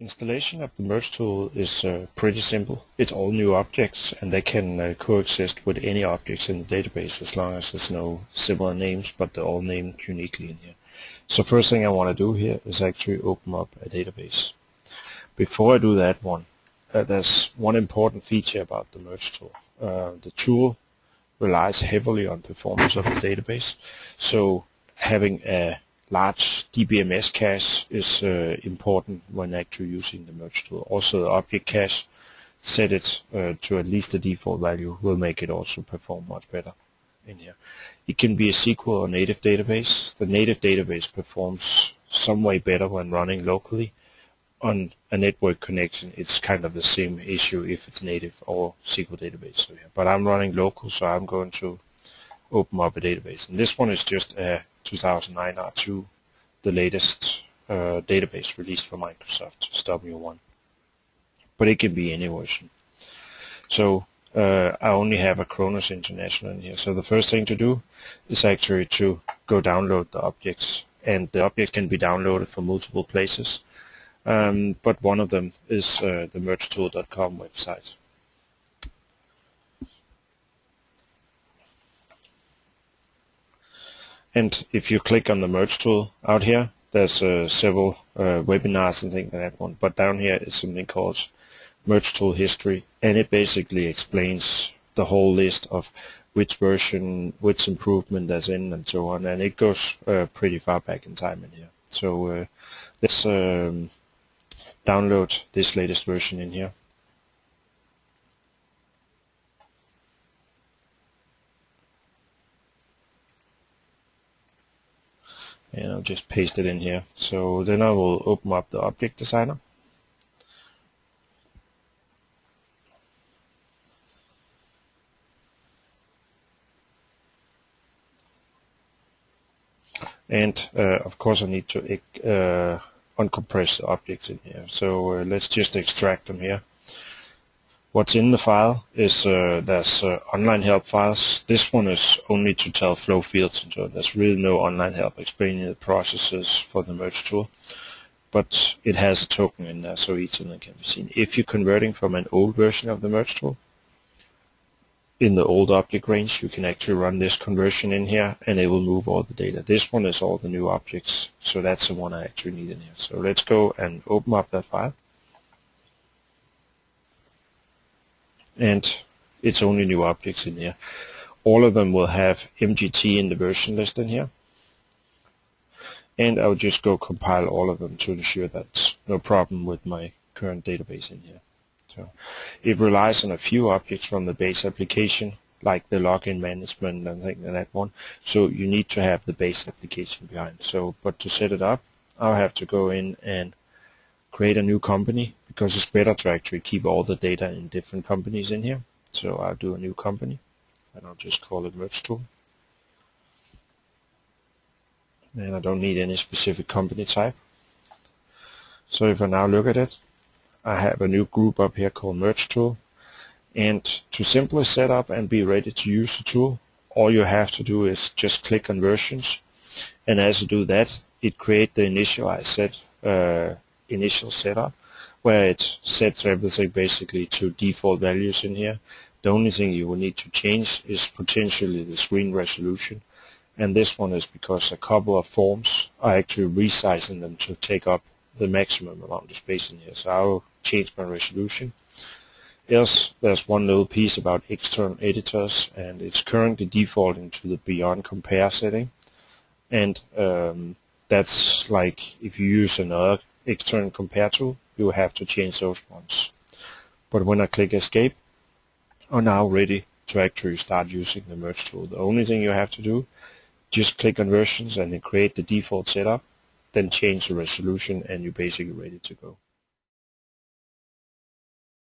Installation of the merge tool is uh, pretty simple. It's all new objects and they can uh, coexist with any objects in the database as long as there's no similar names but they're all named uniquely in here. So first thing I want to do here is actually open up a database. Before I do that one, uh, there's one important feature about the merge tool. Uh, the tool relies heavily on performance of the database. So having a large DBMS cache is uh, important when actually using the merge tool. Also the object cache, set it uh, to at least the default value will make it also perform much better in here. It can be a SQL or native database. The native database performs some way better when running locally. On a network connection, it's kind of the same issue if it's native or SQL database. But I'm running local, so I'm going to open up a database. And this one is just a 2009 R2, the latest uh, database released for Microsoft, it's W1. But it can be any version. So uh, I only have a CRONUS International in here. So the first thing to do is actually to go download the objects. And the objects can be downloaded from multiple places. Um, but one of them is uh, the mergetool.com website. And if you click on the merge tool out here, there's uh, several uh, webinars and things like that one. But down here is something called merge tool history, and it basically explains the whole list of which version, which improvement there's in, and so on. And it goes uh, pretty far back in time in here. So uh, let's um, download this latest version in here. And I'll just paste it in here. So then I will open up the object designer. And uh, of course I need to uh, uncompress the objects in here. So uh, let's just extract them here. What's in the file is uh, there's uh, online help files. This one is only to tell flow fields and so there's really no online help explaining the processes for the merge tool. But it has a token in there so each of them can be seen. If you're converting from an old version of the merge tool, in the old object range, you can actually run this conversion in here and it will move all the data. This one is all the new objects, so that's the one I actually need in here. So let's go and open up that file. And it's only new objects in here. All of them will have MGT in the version list in here. And I'll just go compile all of them to ensure that's no problem with my current database in here. So it relies on a few objects from the base application, like the login management and things like that one. So you need to have the base application behind. So, but to set it up, I'll have to go in and create a new company because it's better to actually keep all the data in different companies in here. So I'll do a new company and I'll just call it merge tool. And I don't need any specific company type. So if I now look at it, I have a new group up here called merge tool. And to simply set up and be ready to use the tool, all you have to do is just click on versions. And as you do that, it creates the initialize set uh, initial setup where it sets everything basically to default values in here. The only thing you will need to change is potentially the screen resolution and this one is because a couple of forms are actually resizing them to take up the maximum amount of space in here. So I'll change my resolution. Else, there's one little piece about external editors, and it's currently defaulting to the Beyond Compare setting. And um, that's like if you use another external compare tool, you have to change those ones. But when I click escape, I'm now ready to actually start using the merge tool. The only thing you have to do, just click on versions and then create the default setup, then change the resolution and you're basically ready to go.